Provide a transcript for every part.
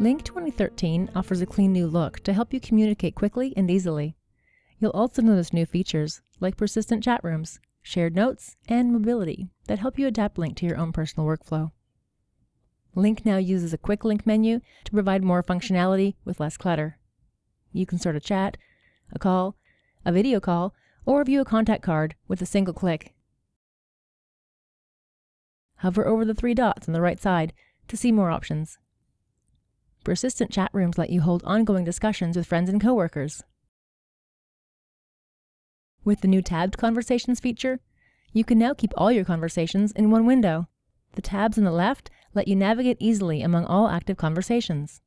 Lync 2013 offers a clean new look to help you communicate quickly and easily. You'll also notice new features like persistent chat rooms, shared notes, and mobility that help you adapt Lync to your own personal workflow. Lync now uses a quick Lync menu to provide more functionality with less clutter. You can start a chat, a call, a video call, or view a contact card with a single click. Hover over the three dots on the right side to see more options. Persistent chat rooms let you hold ongoing discussions with friends and coworkers. With the new tabbed conversations feature, you can now keep all your conversations in one window. The tabs on the left let you navigate easily among all active conversations.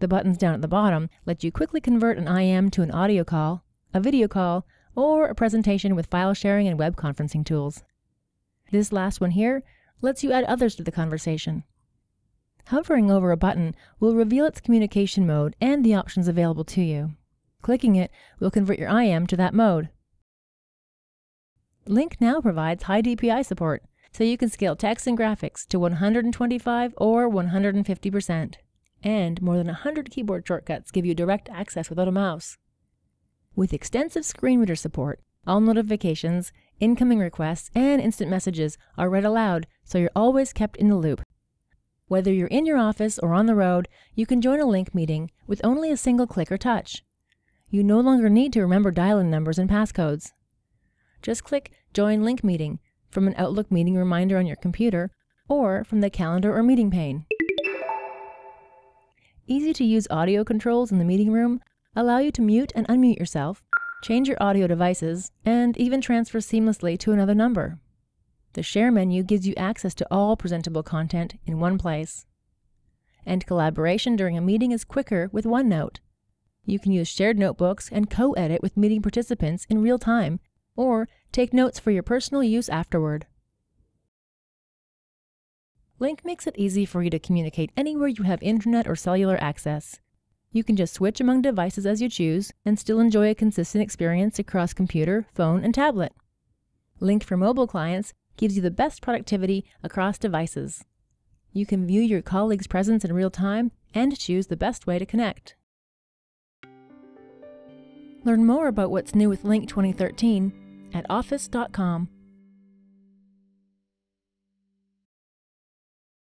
The buttons down at the bottom let you quickly convert an IM to an audio call, a video call, or a presentation with file sharing and web conferencing tools. This last one here lets you add others to the conversation. Hovering over a button will reveal its communication mode and the options available to you. Clicking it will convert your IM to that mode. Lync now provides high DPI support, so you can scale text and graphics to 125 or 150%. And more than 100 keyboard shortcuts give you direct access without a mouse. With extensive screen reader support, all notifications, incoming requests, and instant messages are read aloud, so you're always kept in the loop. Whether you're in your office or on the road, you can join a Lync meeting with only a single click or touch. You no longer need to remember dial-in numbers and passcodes. Just click Join Lync Meeting from an Outlook meeting reminder on your computer or from the calendar or meeting pane. Easy to use audio controls in the meeting room allow you to mute and unmute yourself, change your audio devices, and even transfer seamlessly to another number. The Share menu gives you access to all presentable content in one place. And collaboration during a meeting is quicker with OneNote. You can use shared notebooks and co-edit with meeting participants in real time, or take notes for your personal use afterward. Lync makes it easy for you to communicate anywhere you have internet or cellular access. You can just switch among devices as you choose and still enjoy a consistent experience across computer, phone, and tablet. Lync for mobile clients gives you the best productivity across devices. You can view your colleagues' presence in real time and choose the best way to connect. Learn more about what's new with Lync 2013 at office.com.